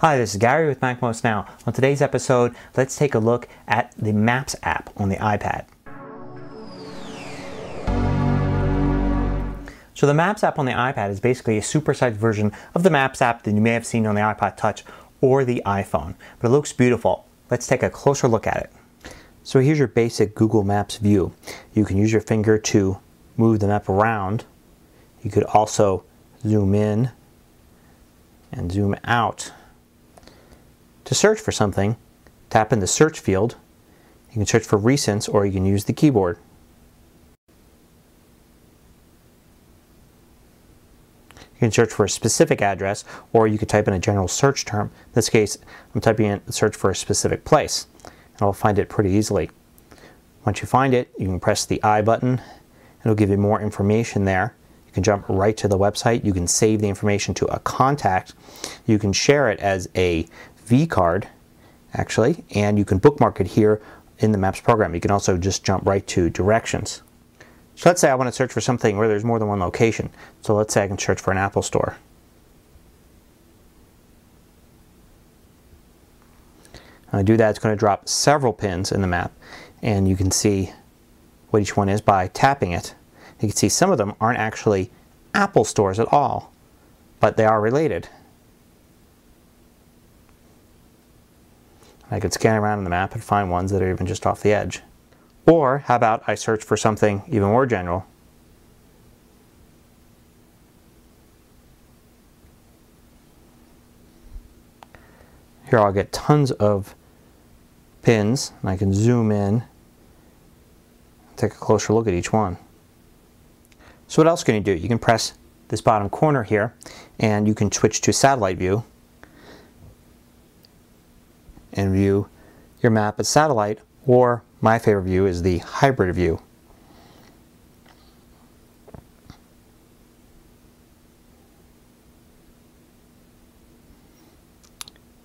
Hi, this is Gary with MacMost Now. On today's episode, let's take a look at the Maps app on the iPad. So the Maps app on the iPad is basically a supersized version of the Maps app that you may have seen on the iPod Touch or the iPhone. But it looks beautiful. Let's take a closer look at it. So here's your basic Google Maps view. You can use your finger to move the map around. You could also zoom in and zoom out. To search for something, tap in the search field. You can search for recents or you can use the keyboard. You can search for a specific address or you could type in a general search term. In this case, I'm typing in search for a specific place and I'll find it pretty easily. Once you find it, you can press the I button. It'll give you more information there. You can jump right to the website. You can save the information to a contact. You can share it as a vCard, actually, and you can bookmark it here in the Maps program. You can also just jump right to directions. So let's say I want to search for something where there's more than one location. So let's say I can search for an Apple store. When I do that, it's going to drop several pins in the map, and you can see what each one is by tapping it. You can see some of them aren't actually Apple stores at all, but they are related. I could scan around in the map and find ones that are even just off the edge. Or how about I search for something even more general. Here I'll get tons of pins and I can zoom in take a closer look at each one. So what else can you do? You can press this bottom corner here and you can switch to satellite view and view your map as satellite or my favorite view is the hybrid view.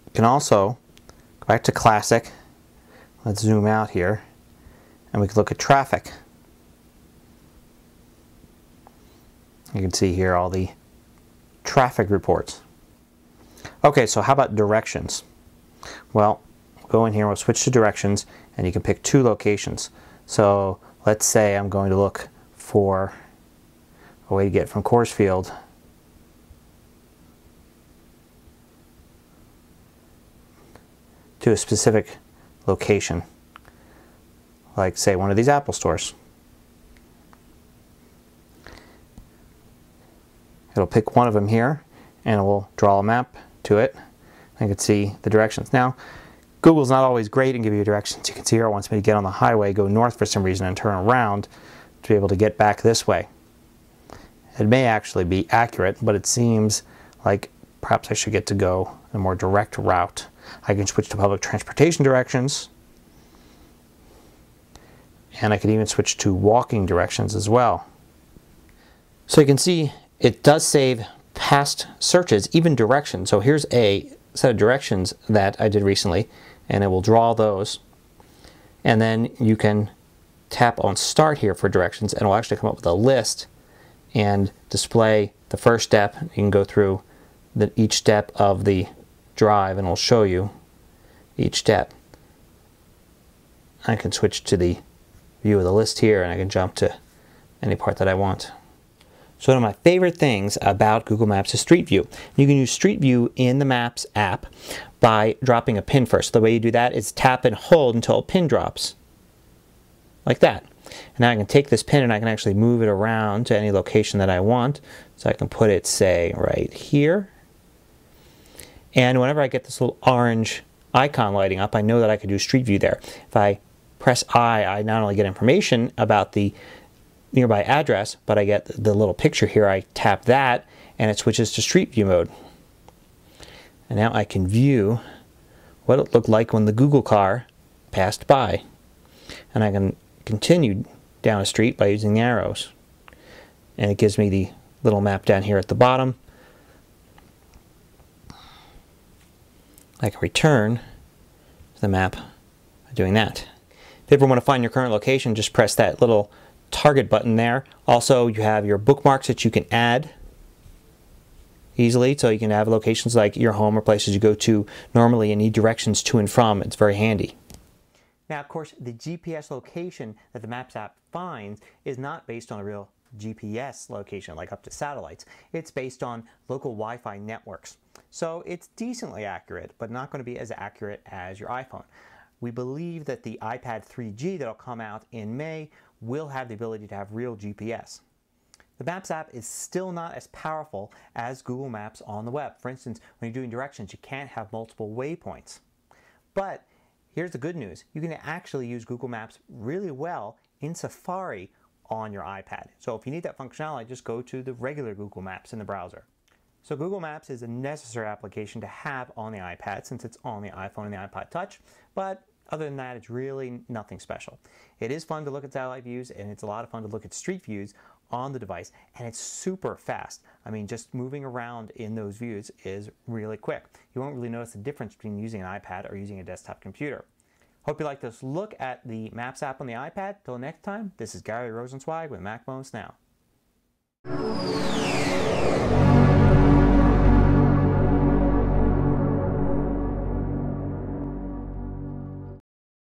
You can also go back to classic. Let's zoom out here and we can look at traffic. You can see here all the traffic reports. Okay, so how about directions? Well, go in here, we'll switch to directions, and you can pick two locations. So let's say I'm going to look for a way to get from Coors Field to a specific location, like say one of these Apple stores. It'll pick one of them here and it will draw a map to it. I can see the directions. Now, Google's not always great in giving you directions. You can see here it wants me to get on the highway, go north for some reason, and turn around to be able to get back this way. It may actually be accurate, but it seems like perhaps I should get to go a more direct route. I can switch to public transportation directions, and I could even switch to walking directions as well. So you can see it does save past searches, even directions. So here's a set of directions that I did recently, and it will draw those. And then you can tap on start here for directions, and it will actually come up with a list and display the first step. You can go through the, each step of the drive, and it'll show you each step. I can switch to the view of the list here, and I can jump to any part that I want. So one of my favorite things about Google Maps is Street View. You can use Street View in the Maps app by dropping a pin first. The way you do that is tap and hold until a pin drops. Like that. And now I can take this pin and I can actually move it around to any location that I want. So I can put it, say, right here. And whenever I get this little orange icon lighting up, I know that I can do Street View there. If I press I, I not only get information about the nearby address, but I get the little picture here. I tap that and it switches to Street View mode. And now I can view what it looked like when the Google car passed by. And I can continue down a street by using the arrows. And it gives me the little map down here at the bottom. I can return to the map by doing that. If you ever want to find your current location, just press that little target button there. Also, you have your bookmarks that you can add. easily. So you can have locations like your home or places you go to normally and need directions to and from. It's very handy. Now, of course, the GPS location that the Maps app finds is not based on a real GPS location, like up to satellites. It's based on local Wi-Fi networks. So it's decently accurate, but not going to be as accurate as your iPhone. We believe that the iPad 3G that'll come out in May will have the ability to have real GPS. The Maps app is still not as powerful as Google Maps on the web. For instance, when you're doing directions, you can't have multiple waypoints. But here's the good news. You can actually use Google Maps really well in Safari on your iPad. So if you need that functionality, just go to the regular Google Maps in the browser. So Google Maps is a necessary application to have on the iPad since it's on the iPhone and the iPod Touch, but other than that, it's really nothing special. It is fun to look at satellite views and it's a lot of fun to look at street views on the device and it's super fast. I mean, just moving around in those views is really quick. You won't really notice the difference between using an iPad or using a desktop computer. Hope you like this look at the Maps app on the iPad. Till next time, this is Gary Rosenzweig with MacMost Now.